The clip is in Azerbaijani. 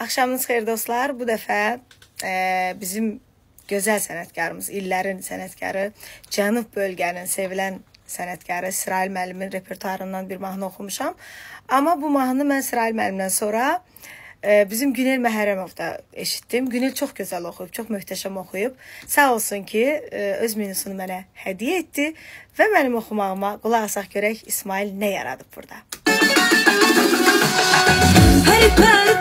Axşamınız xeyir dostlar. Bu dəfə e, bizim gözəl sənətkarımız, illərin sənətkarı, Cənub bölgənin sevilən sənətkarı İsrail müəllimin repertuarından bir mahnı oxumuşam. Amma bu mahnını mən İsrail müəllimdən sonra e, bizim Günel Məhərrəmov da eşitdim. Günel çox gözəl oxuyub, çox möhtəşəm oxuyub. Sağ olsun ki, e, öz menüsünü mənə hədiyyə etdi və mənim oxumağıma qulaq asaq görək İsmail nə yaradıb burada. Hey perde